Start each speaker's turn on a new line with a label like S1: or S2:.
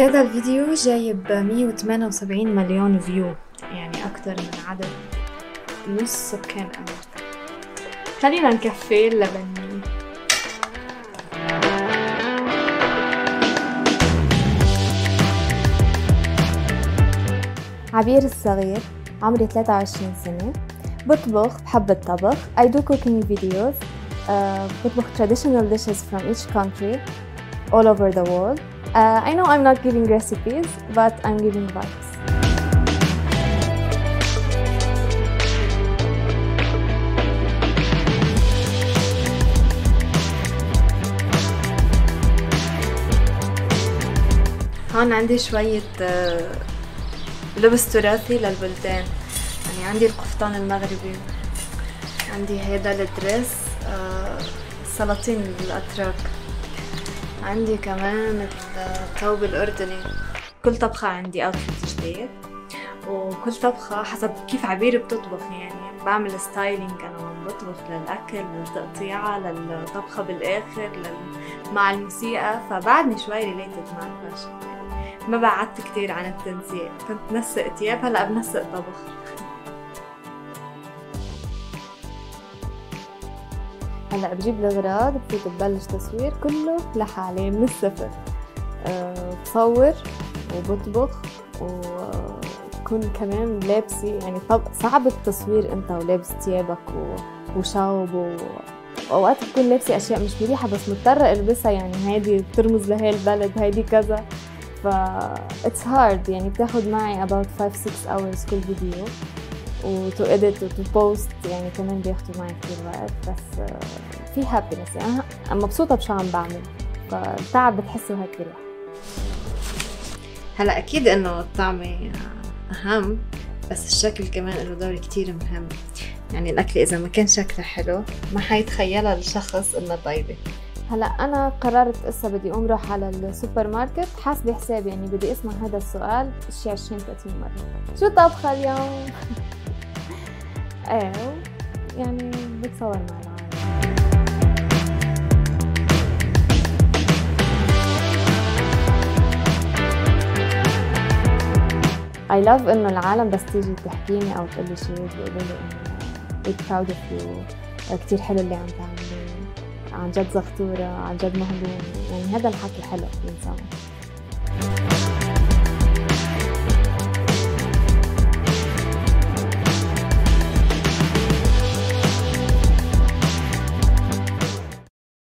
S1: هذا الفيديو جايب 178 مليون فيو يعني أكثر من عدد نص سكان أمريكا. خلينا نكفي اللبنية
S2: عبير الصغير عمري 23 سنة. بطبخ بحب الطبخ. I do cooking videos. uh, بطبخ traditional dishes from each country all over the world. Uh, I know I'm not giving recipes but I'm giving vibes.
S1: هون عندي شوية آه، لبس تراثي للبلدان. يعني عندي القفطان المغربي عندي هيدا الدريس آه، سلاطين الأتراك. عندي كمان الثوب الأردني. كل طبخة عندي outfit جديد وكل طبخة حسب كيف عبير بتطبخ يعني. بعمل styling أنا بطبخ للأكل للتقطيعة للطبخة بالآخر لل... مع الموسيقى. فبعدني شوي related مع ال fashion ما بعدت كتير عن التنسيق. كنت نسق تياب هلأ بنسق طبخ.
S2: هلا بجيب الأغراض بفوت ببلش تصوير كله لحالي من الصفر. أه بصور وبطبخ وكون كمان لابسة يعني طب صعب التصوير أنت ولابس ثيابك وشاوب و... اوقات بكون لابسة أشياء مش مريحة بس مضطرة ألبسها يعني هيدي بترمز لهي البلد هيدي كذا. ف it's hard يعني بتاخد معي about 5 6 hours كل فيديو. و to edit و to post يعني كمان بياخدوا معي كثير وقت بس في happiness. يعني أنا مبسوطة بشو عم بعمل. فالتعب بتحسه هيك بيروح.
S1: هلا أكيد إنه الطعمة أهم بس الشكل كمان له دور كتير مهم. يعني الأكلة إذا ما كان شكلها حلو ما حيتخيلها الشخص إنها طيبة.
S2: هلا أنا قررت هسه بدي أقوم روح على السوبر ماركت حاسبة حسابي يعني بدي أسمع هذا السؤال شي 20 30 مرة. شو طبخه اليوم؟ إيه يعني بتصور مع العالم I love إنه العالم بس تيجي تحكيني أو تقول لي شيء بيقولوا لي إنه proud of you. كثير حلو اللي عم تعمليه. عن جد زغطورة عن جد مهضوم يعني هذا الحكي حلو الإنسان